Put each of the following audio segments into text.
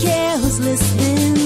careless then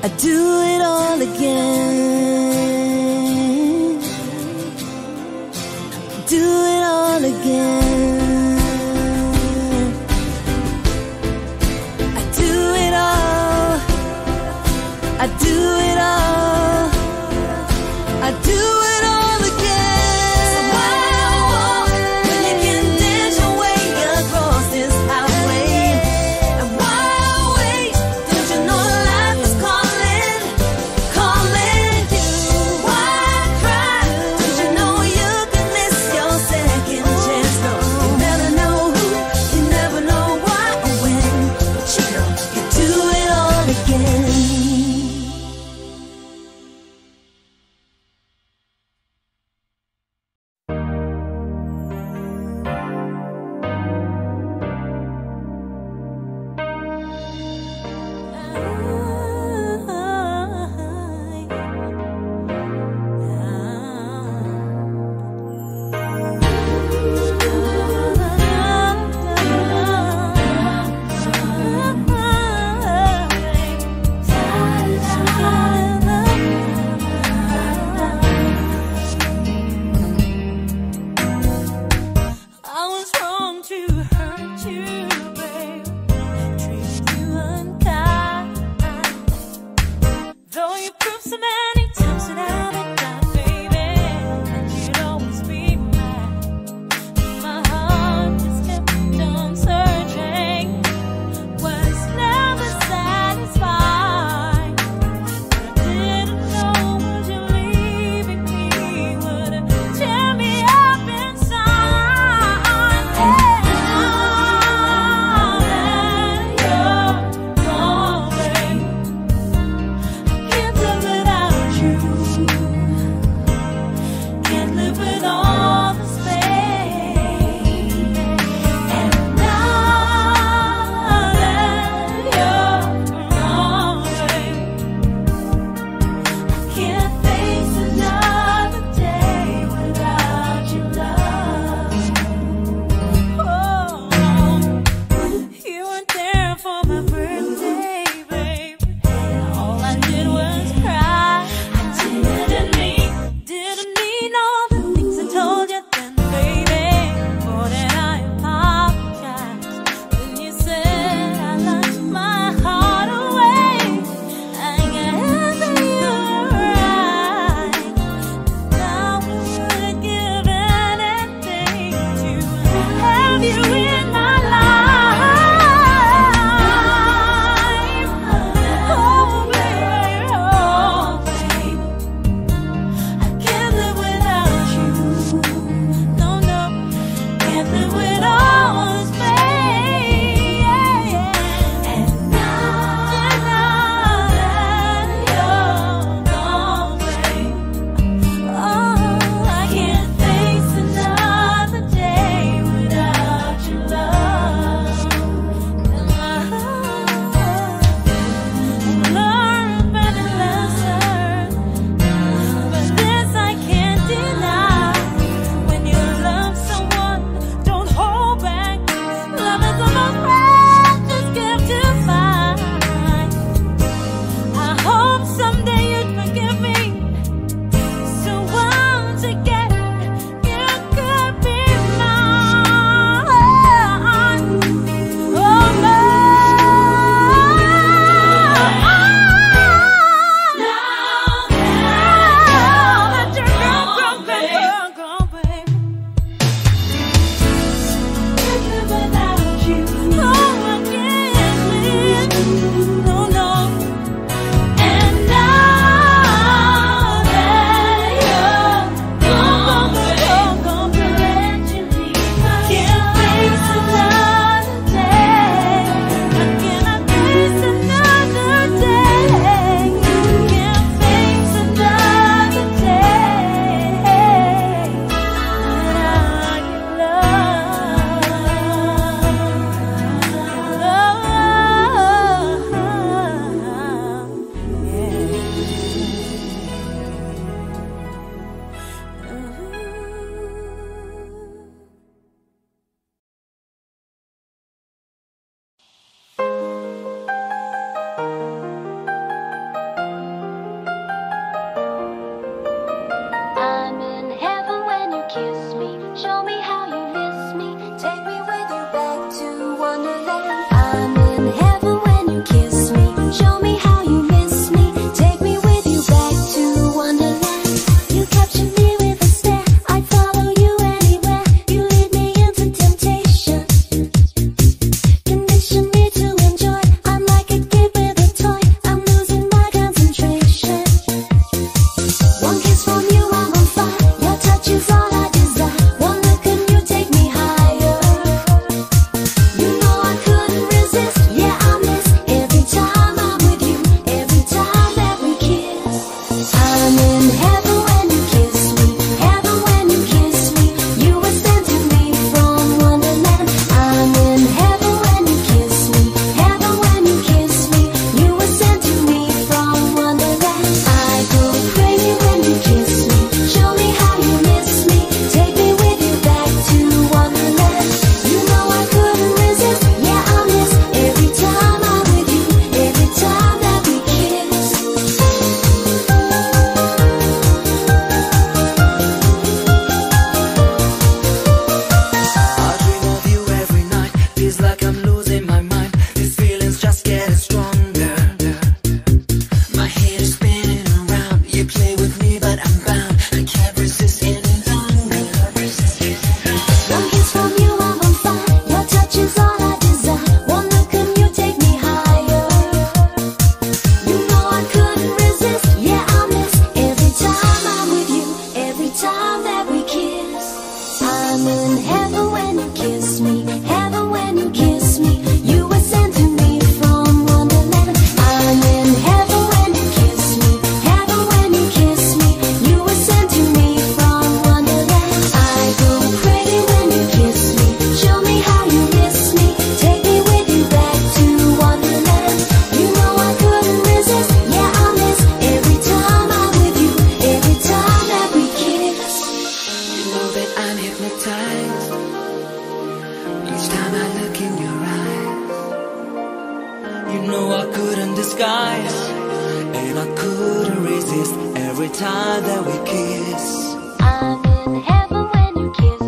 I do it all again. now that we kiss, I'm in heaven. Each time I look in your eyes You know I couldn't disguise And I couldn't resist Every time that we kiss. I'm in heaven when you kiss